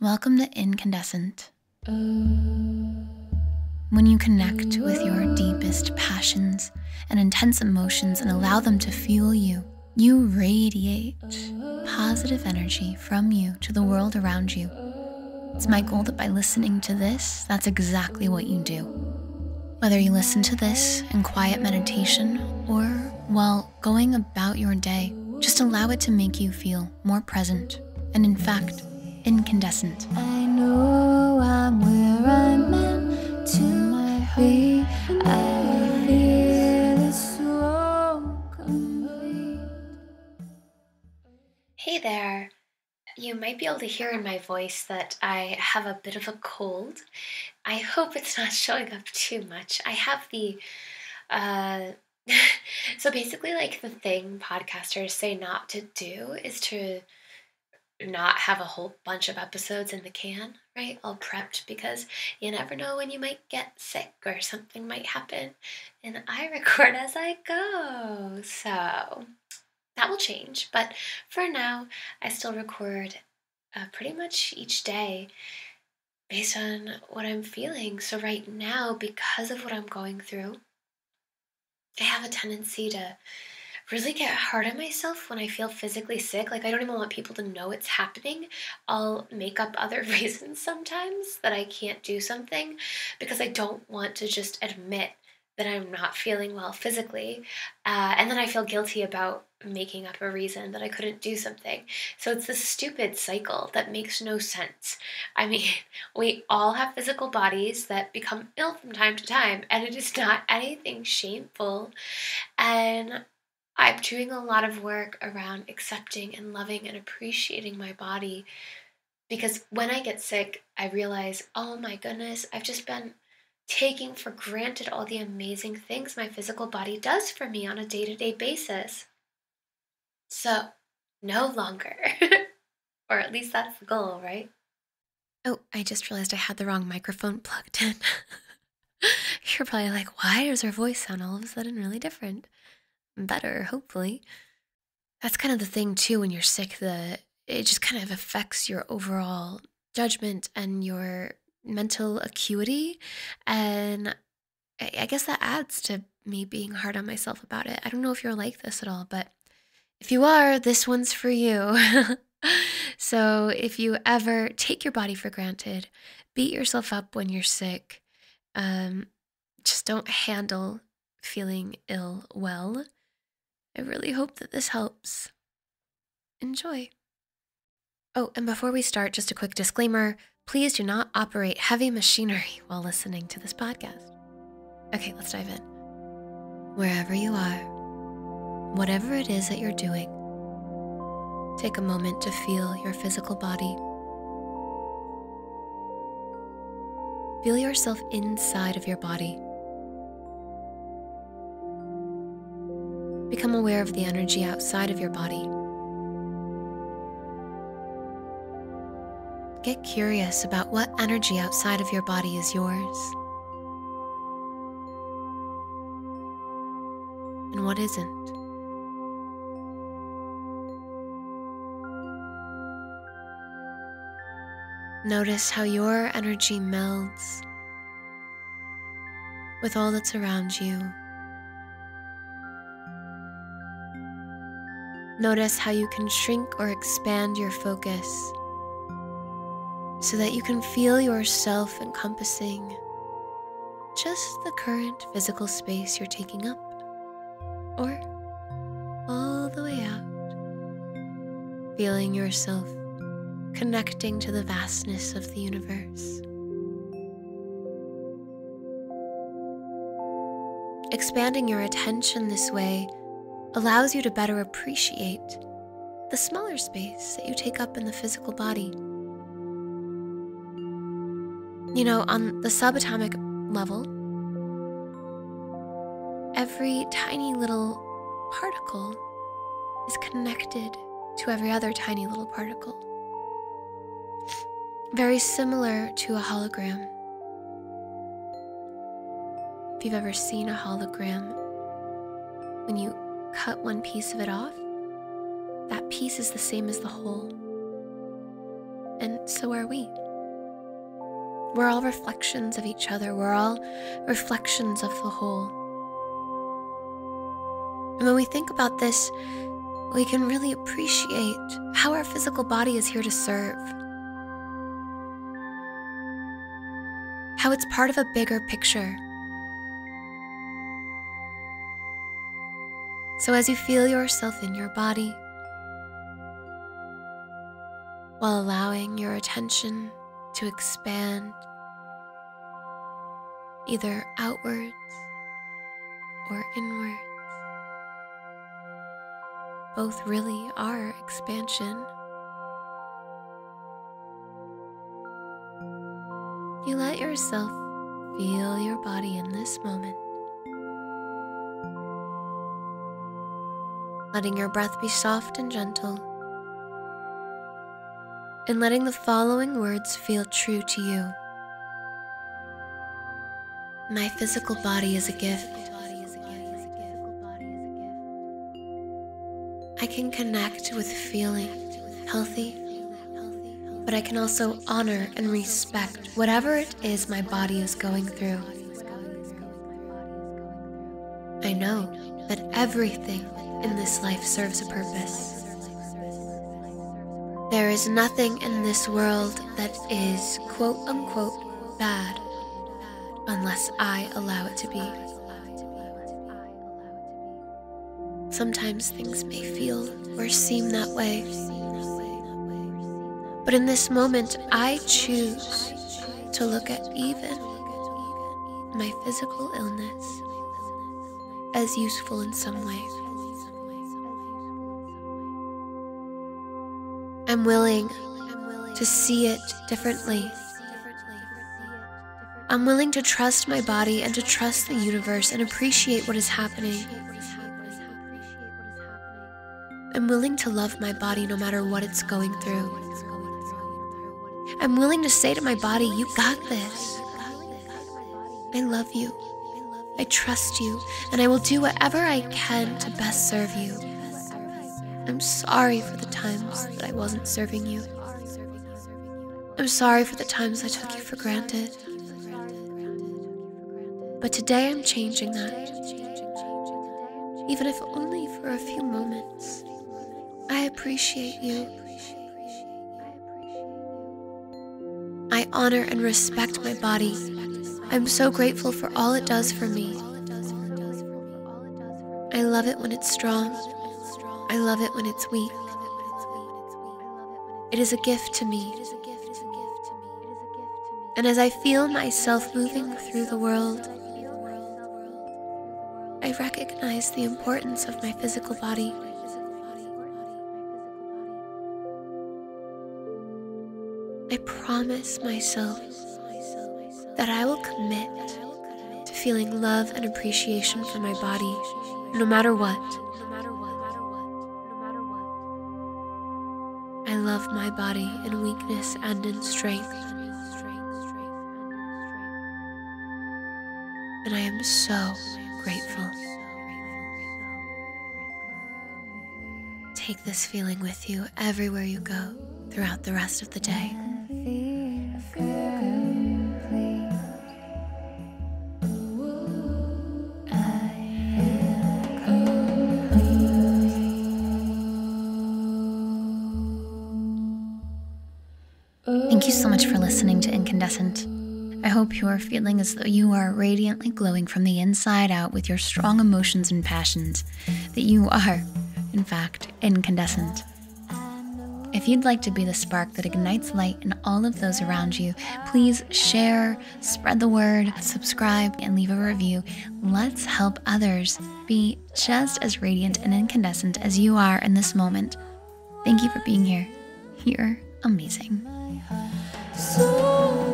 Welcome to Incandescent. When you connect with your deepest passions and intense emotions and allow them to fuel you, you radiate positive energy from you to the world around you. It's my goal that by listening to this, that's exactly what you do. Whether you listen to this in quiet meditation or while going about your day, just allow it to make you feel more present and, in fact, incandescent. I know I'm where I'm meant to be. I feel so complete. Hey there. You might be able to hear in my voice that I have a bit of a cold. I hope it's not showing up too much. I have the uh so basically like the thing podcasters say not to do is to not have a whole bunch of episodes in the can, right? All prepped because you never know when you might get sick or something might happen. And I record as I go. So that will change. But for now, I still record uh, pretty much each day based on what I'm feeling. So right now, because of what I'm going through, I have a tendency to really get hard on myself when I feel physically sick. Like, I don't even want people to know it's happening. I'll make up other reasons sometimes that I can't do something because I don't want to just admit that I'm not feeling well physically. Uh, and then I feel guilty about making up a reason that I couldn't do something. So it's this stupid cycle that makes no sense. I mean, we all have physical bodies that become ill from time to time, and it is not anything shameful. And I'm doing a lot of work around accepting and loving and appreciating my body because when I get sick, I realize, oh my goodness, I've just been taking for granted all the amazing things my physical body does for me on a day to day basis. So, no longer. or at least that's the goal, right? Oh, I just realized I had the wrong microphone plugged in. You're probably like, why does her voice sound all of a sudden really different? Better, hopefully. That's kind of the thing too when you're sick, the it just kind of affects your overall judgment and your mental acuity. And I, guess that adds to me being hard on myself about it. I don't know if you're like this at all, but if you are, this one's for you. so if you ever take your body for granted, beat yourself up when you're sick, um, just don't handle feeling ill well. I really hope that this helps. Enjoy. Oh, and before we start, just a quick disclaimer please do not operate heavy machinery while listening to this podcast. Okay, let's dive in. Wherever you are, whatever it is that you're doing, take a moment to feel your physical body. Feel yourself inside of your body. Become aware of the energy outside of your body. Get curious about what energy outside of your body is yours and what isn't. Notice how your energy melds with all that's around you. Notice how you can shrink or expand your focus so that you can feel yourself encompassing just the current physical space you're taking up, or all the way out, feeling yourself connecting to the vastness of the universe. Expanding your attention this way allows you to better appreciate the smaller space that you take up in the physical body. You know, on the subatomic level, every tiny little particle is connected to every other tiny little particle. Very similar to a hologram. If you've ever seen a hologram, when you cut one piece of it off, that piece is the same as the whole. and so are we. We're all reflections of each other, we're all reflections of the whole. And when we think about this, we can really appreciate how our physical body is here to serve. How it's part of a bigger picture. So, as you feel yourself in your body, while allowing your attention to expand either outwards or inwards. Both really are expansion. You let yourself feel your body in this moment. Letting your breath be soft and gentle and letting the following words feel true to you. My physical body is a gift. I can connect with feeling healthy, but I can also honor and respect whatever it is my body is going through. I know that everything in this life serves a purpose. There is nothing in this world that is quote unquote bad unless I allow it to be. Sometimes things may feel or seem that way. But in this moment, I choose to look at even my physical illness as useful in some way. I'm willing to see it differently. I'm willing to trust my body and to trust the universe and appreciate what is happening. I'm willing to love my body no matter what it's going through. I'm willing to say to my body, You got this. I love you. I trust you, and I will do whatever I can to best serve you. I'm sorry for the times that I wasn't serving you. I'm sorry for the times I took you for granted. But today I'm changing that. Even if only for a few moments. I appreciate you. I honor and respect my body. I'm so grateful for all it does for me. I love it when it's strong. I love it when it's weak. It is a gift to me. And as I feel myself moving through the world, I recognize the importance of my physical body. I promise myself that I will commit to feeling love and appreciation for my body, no matter what. Love my body in weakness and in strength. And I am so grateful. Take this feeling with you everywhere you go throughout the rest of the day. Thank you so much for listening to Incandescent. I hope you are feeling as though you are radiantly glowing from the inside out with your strong emotions and passions, that you are, in fact, incandescent. If you'd like to be the spark that ignites light in all of those around you, please share, spread the word, subscribe, and leave a review. Let's help others be just as radiant and incandescent as you are in this moment. Thank you for being here. You're amazing. So